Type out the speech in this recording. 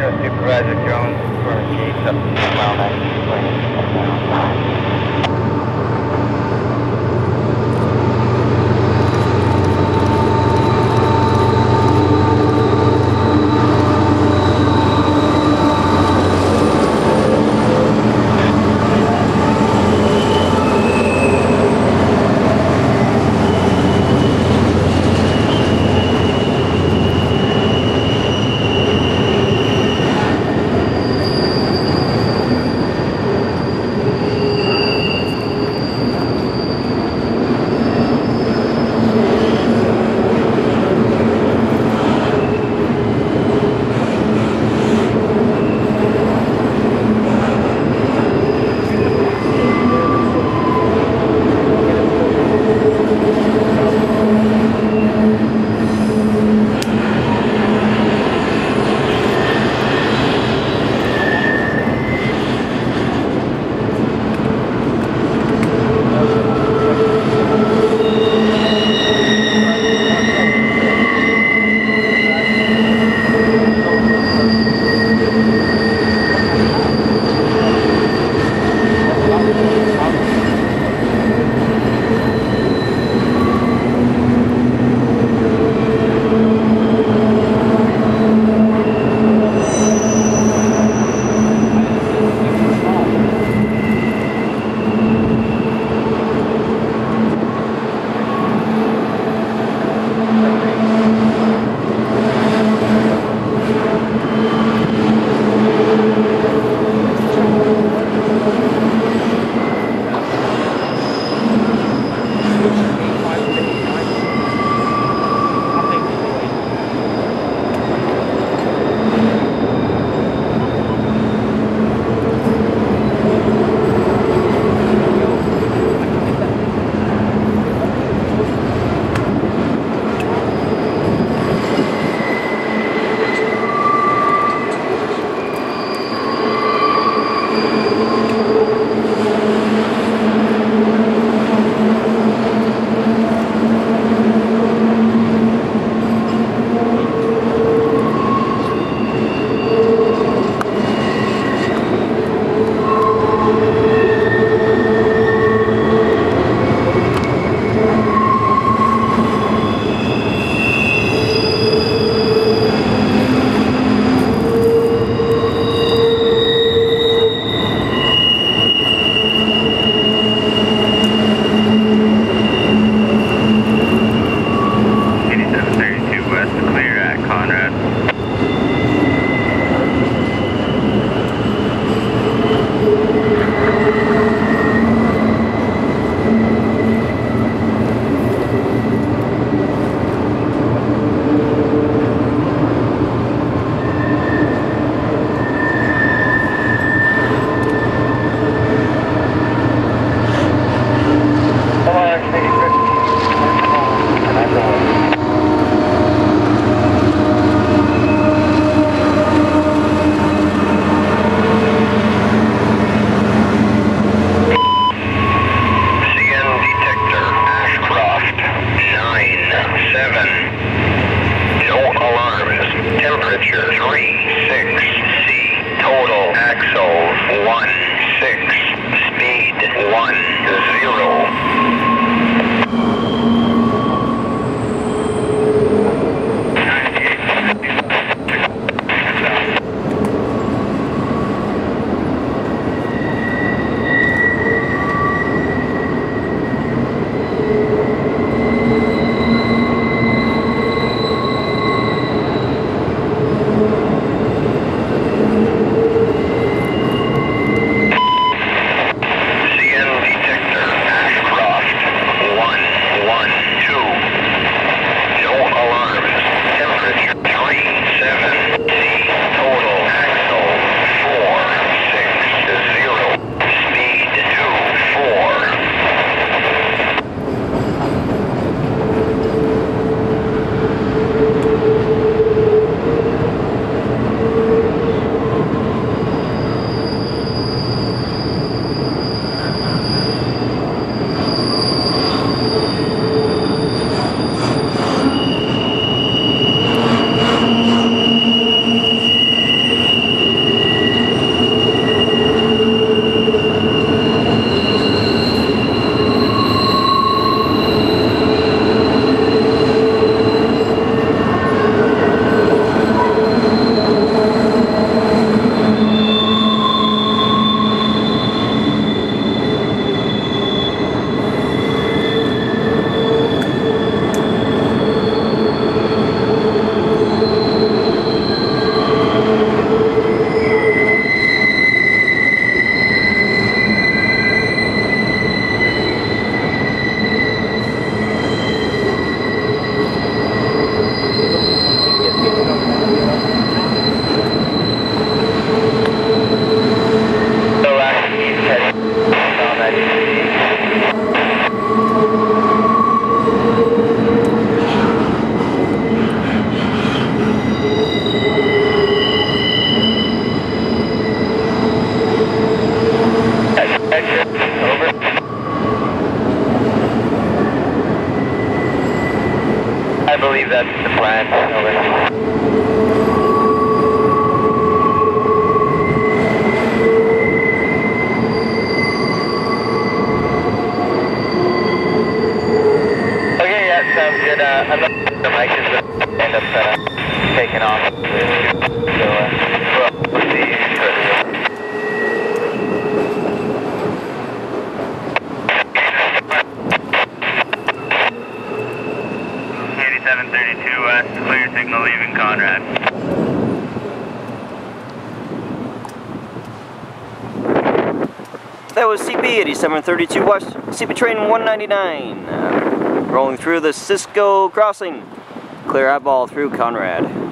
Supervisor Jones, for gates up to mile 92 That's the plan. Over. Was CP 8732 West, CP train 199. Uh, rolling through the Cisco crossing. Clear eyeball through Conrad.